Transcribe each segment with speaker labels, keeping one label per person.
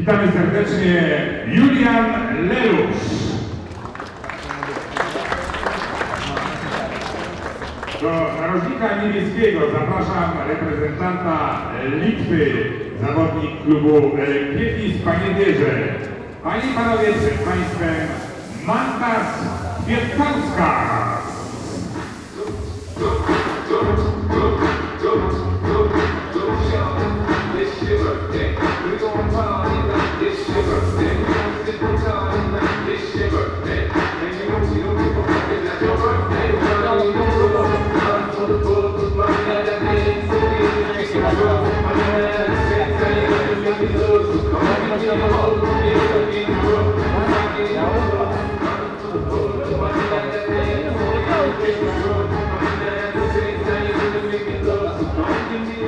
Speaker 1: Witamy serdecznie Julian Lelusz. Do narożnika niemieckiego zapraszam reprezentanta Litwy, zawodnik klubu Kietis Paniewierze. Panie i Panowie, przed Państwem Mantas Kwiatkowska.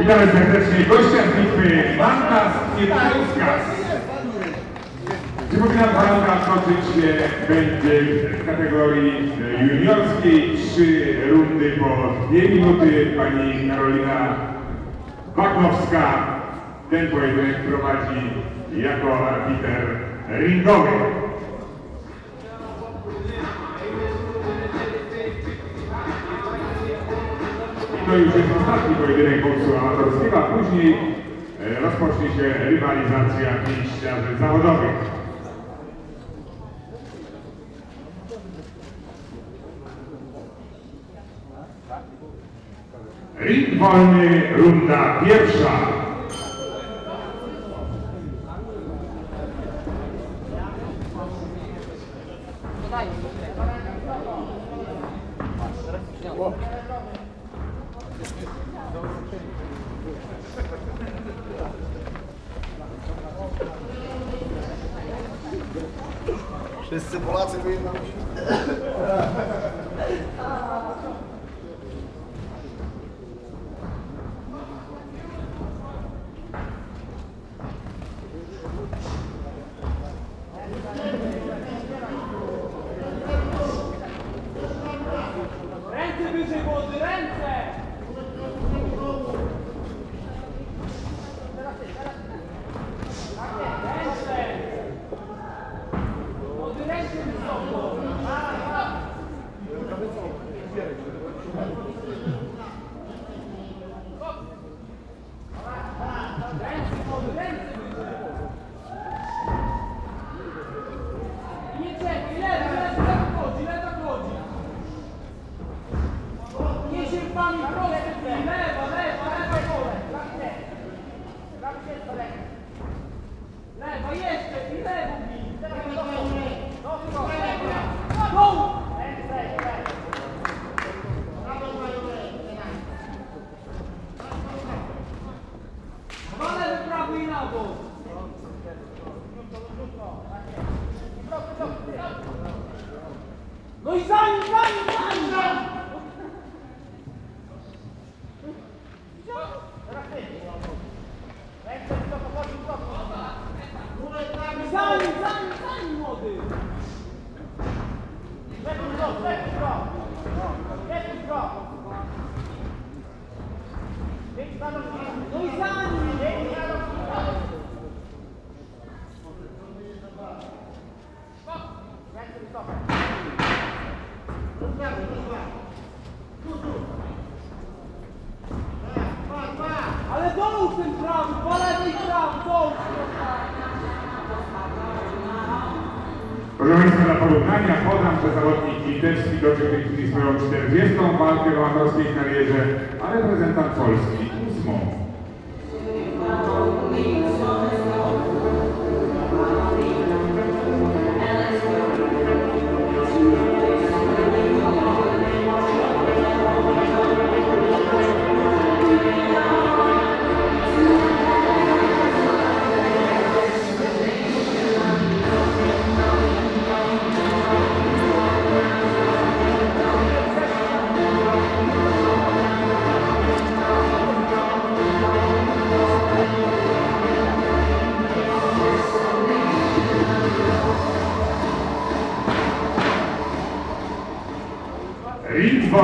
Speaker 1: Witamy serdecznie gościa z Litwy, Mantas Kwiatkowska. Toczyć się będzie w kategorii juniorskiej. Trzy rundy po dwie minuty. Pani Karolina Bakowska ten pojedynek prowadzi jako arbiter ringowy. I to już jest ostatni pojedynek boksu amatorskiego, a później e, rozpocznie się rywalizacja pięściarzy zawodowych. Wolny, runda pierwsza.
Speaker 2: Wszyscy Polacy powinni
Speaker 3: Lewo jeszcze i lewo
Speaker 1: porównania podam, że zawodnik litewski w tej chwili swoją 40. walkę w amatorskiej karierze, a reprezentant Polski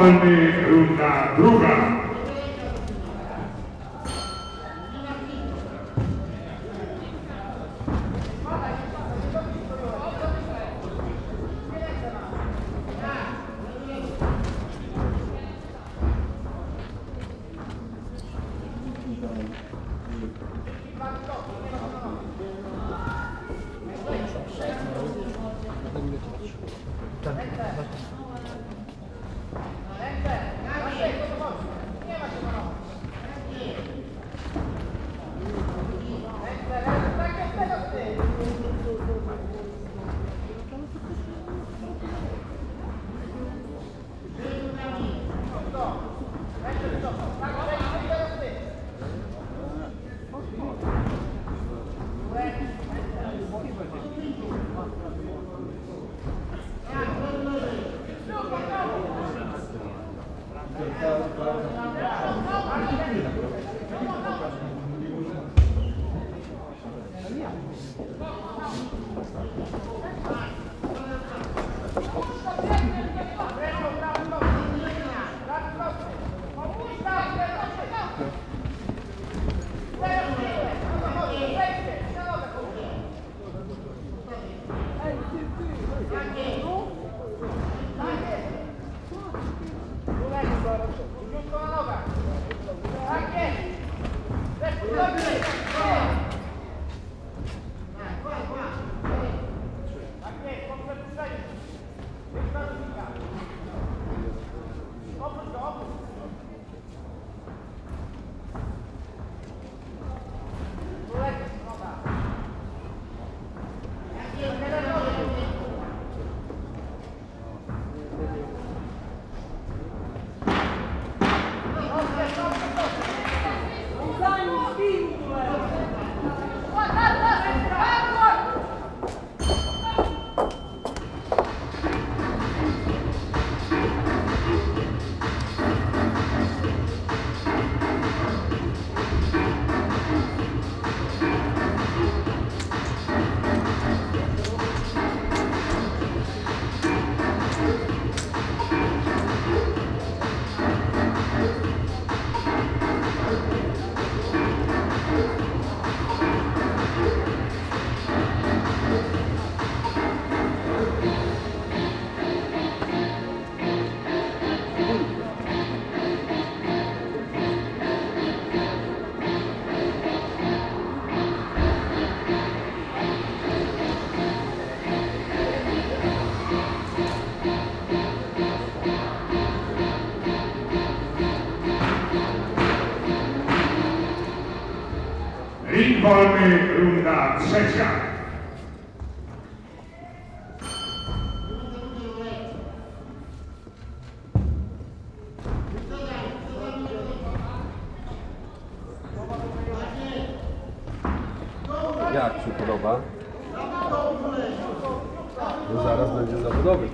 Speaker 1: come una bruja Niente, niente, niente, niente, niente, niente, Thank you. Ring wolny, runda trzecia.
Speaker 4: Jak się podoba? No zaraz będzie zawodowy.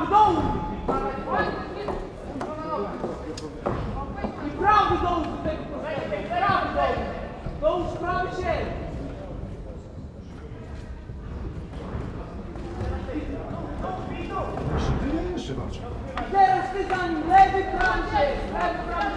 Speaker 3: Dołóż! I prawy dołóż do tego Prawy dołóż! Dołóż prawy się! Teraz ty za nim, lewy prawy się! Lewy prawy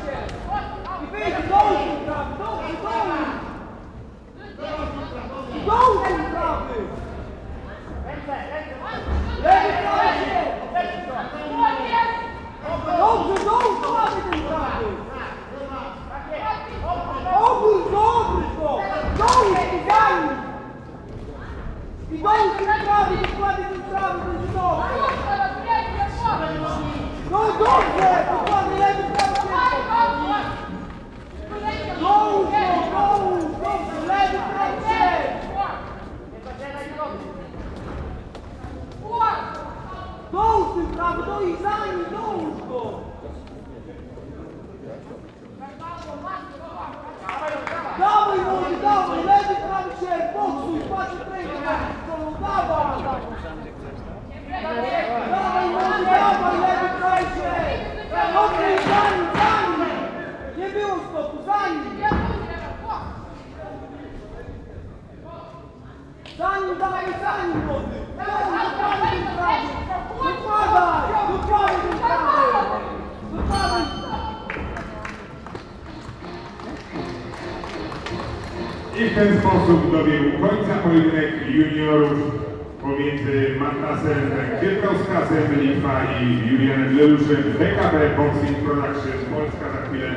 Speaker 3: Dołóż tym prawy, do i za nim, dołóż go! I
Speaker 1: w ten sposób dobiegł końca pojedynek juniorów pomiędzy Mantasem Kwiatkowskasem Litwa i Julianem Leluszem BKB Boxing Production Polska. Za chwilę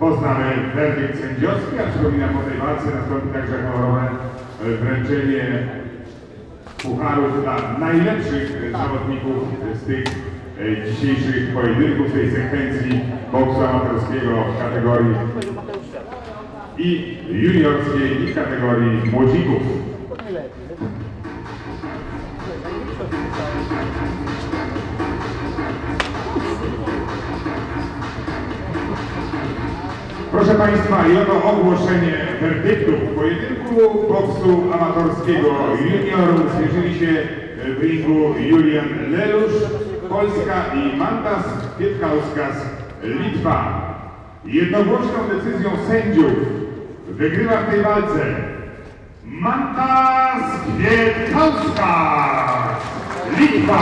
Speaker 1: poznamy werdykt sędziowski, a przypominam po tej walce nastąpi także honorowe e, wręczenie pucharów dla najlepszych zawodników z tych e, dzisiejszych pojedynków, tej sekwencji boksu amatorskiego w kategorii i juniorskiej i kategorii młodzików. Proszę Państwa, i oto ogłoszenie werdyktu w pojedynku boksu amatorskiego juniorów zmierzyli się w ringu Julian Lelusz, Polska i Mantas Kwietkauskas, Litwa. Jednogłośną decyzją sędziów wygrywa w tej walce Mantas Kwietkauskas, Litwa.